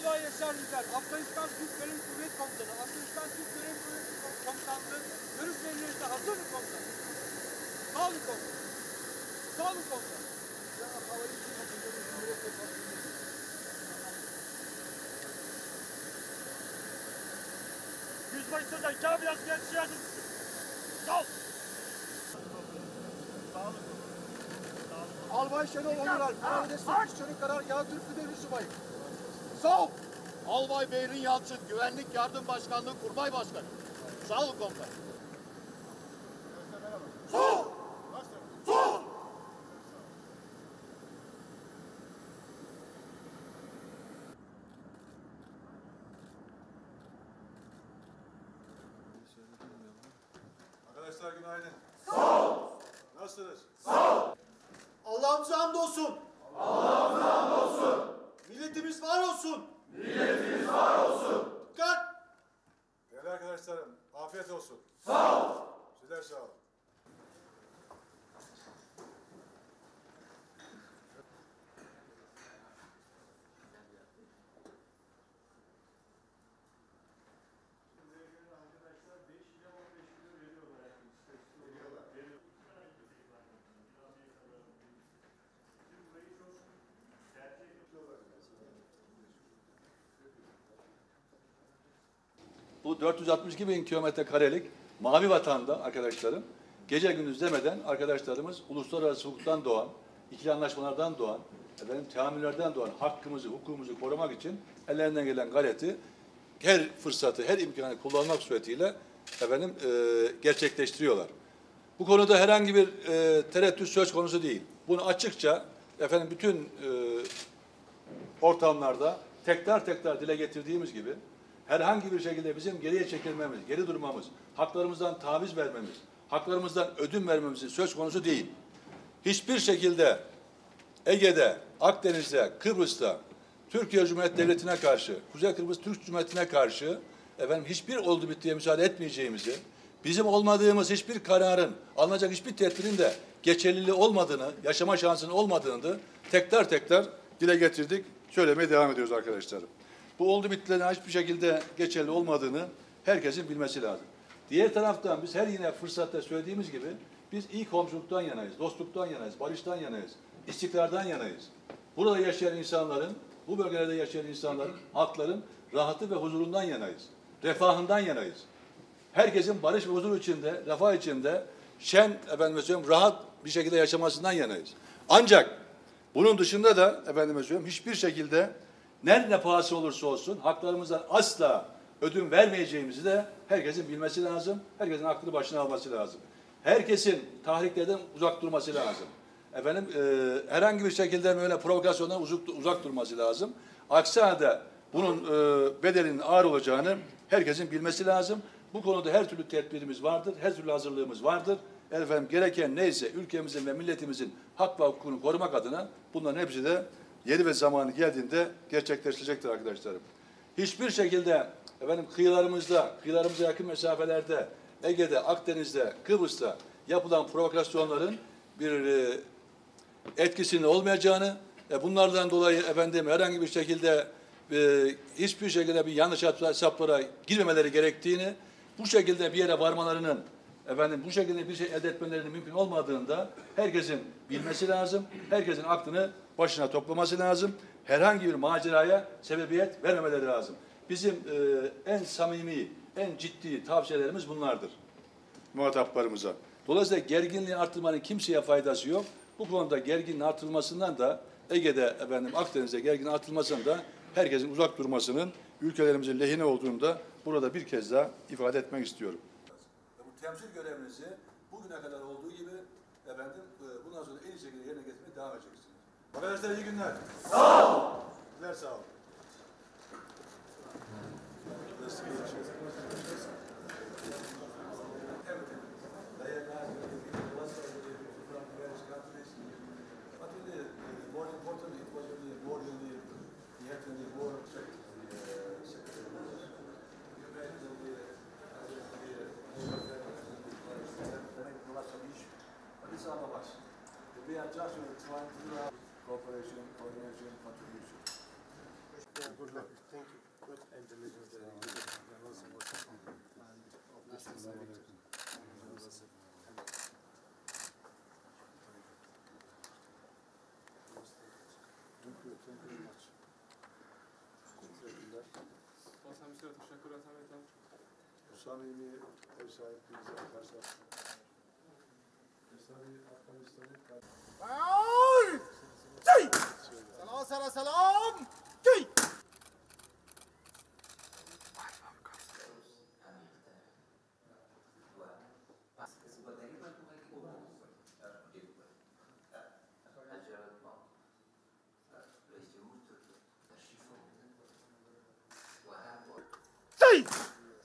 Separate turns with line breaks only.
Albay Yaşar Yücel, Afganistan Türk Bölüm Kuvvet Komutanı, Afganistan Türk Bölüm Kuvvet Komutanlığı, görüş verilerinde hazır mı komutanım? Sağ olun komutanım. Sağ olun komutanım.
Yüzbaşı Sözen, Kamil Asker Yardımcısı. Sağ ol.
Albay Şenol Onural, Kararı Destek Çocuk Karargahı Türk Kıdemli Subayı. Sağ ol.
Albay Behrin Yalçın, Güvenlik Yardım Başkanlığı Kurmay Başkanı. Sağ olun komutanım.
Arkadaşlar günaydın. Sağ ol. Nasılsınız?
Allah'ımıza hamdolsun. Allah'ımıza hamdolsun. Milletimiz var olsun. Milletimiz var olsun. Dikkat.
Değerli arkadaşlarım, afiyet olsun. Sağ ol. Sizler sağ olun.
Bu 462 bin kilometre karelik mavi vatanda arkadaşlarım gece gündüz demeden arkadaşlarımız uluslararası hukuktan doğan, ikili anlaşmalardan doğan, efendim teamüllerden doğan hakkımızı, hukukumuzu korumak için ellerinden gelen gayreti her fırsatı, her imkanı kullanmak suretiyle efendim e, gerçekleştiriyorlar. Bu konuda herhangi bir e, tereddüt söz konusu değil. Bunu açıkça efendim bütün e, ortamlarda tekrar tekrar dile getirdiğimiz gibi herhangi bir şekilde bizim geriye çekilmemiz, geri durmamız, haklarımızdan taviz vermemiz, haklarımızdan ödün vermemizin söz konusu değil. Hiçbir şekilde Ege'de, Akdeniz'de, Kıbrıs'ta Türkiye Cumhuriyeti Devleti'ne karşı, Kuzey Kıbrıs Türk Cumhuriyeti'ne karşı efendim hiçbir oldu bittiye müsaade etmeyeceğimizi, bizim olmadığımız hiçbir kararın, alınacak hiçbir tedbirin de geçerliliği olmadığını, yaşama şansının olmadığını da tekrar tekrar dile getirdik. Söylemeye devam ediyoruz arkadaşlarım. Bu oldu bittilerin hiçbir şekilde geçerli olmadığını herkesin bilmesi lazım. Diğer taraftan biz her yine fırsatta söylediğimiz gibi biz iyi komşuluktan yanayız, dostluktan yanayız, barıştan yanayız, istikrardan yanayız. Burada yaşayan insanların, bu bölgelerde yaşayan insanların, halkların rahatı ve huzurundan yanayız. Refahından yanayız. Herkesin barış ve huzur içinde, refah içinde şen, efendim söyleyeyim, rahat bir şekilde yaşamasından yanayız. Ancak bunun dışında da efendim söyleyeyim hiçbir şekilde nerede pahası olursa olsun haklarımızdan asla ödün vermeyeceğimizi de herkesin bilmesi lazım. Herkesin aklını başına alması lazım. Herkesin tahriklerden uzak durması lazım. Efendim e, herhangi bir şekilde böyle provokasyondan uzak, uzak durması lazım. Aksi halde bunun e, bedelinin ağır olacağını herkesin bilmesi lazım. Bu konuda her türlü tedbirimiz vardır, her türlü hazırlığımız vardır. Efendim gereken neyse ülkemizin ve milletimizin hak ve hukukunu korumak adına bunların hepsi de yeri ve zamanı geldiğinde gerçekleşecektir arkadaşlarım. Hiçbir şekilde efendim kıyılarımızda, kıyılarımıza yakın mesafelerde, Ege'de, Akdeniz'de, Kıbrıs'ta yapılan provokasyonların bir e, etkisinin olmayacağını, e, bunlardan dolayı efendim herhangi bir şekilde e, hiçbir şekilde bir yanlış hesaplara girmemeleri gerektiğini, bu şekilde bir yere varmalarının efendim bu şekilde bir şey elde etmelerinin mümkün olmadığında herkesin bilmesi lazım. Herkesin aklını başına toplaması lazım. Herhangi bir maceraya sebebiyet vermemeleri lazım. Bizim e, en samimi, en ciddi tavsiyelerimiz bunlardır muhataplarımıza. Dolayısıyla gerginliği artırmanın kimseye faydası yok. Bu konuda gerginliğin artırılmasından da Ege'de efendim Akdeniz'de gerginliğin artırılmasından da herkesin uzak durmasının ülkelerimizin lehine olduğunu da burada bir kez daha ifade etmek istiyorum. Temsil görevinizi bugüne kadar olduğu gibi efendim e, bundan sonra en iyi şekilde yerine getirmeye devam edeceksiniz.
Arkadaşlar iyi günler. Sağ ol.
Cooperation, coordination, contribution.
Good luck. Thank you. Good intelligence. There was work and obviously Thank you. Thank you very much. Teşekkürler. Bu samimi ev sahipliğinize karşı Mesela Afganistan'ın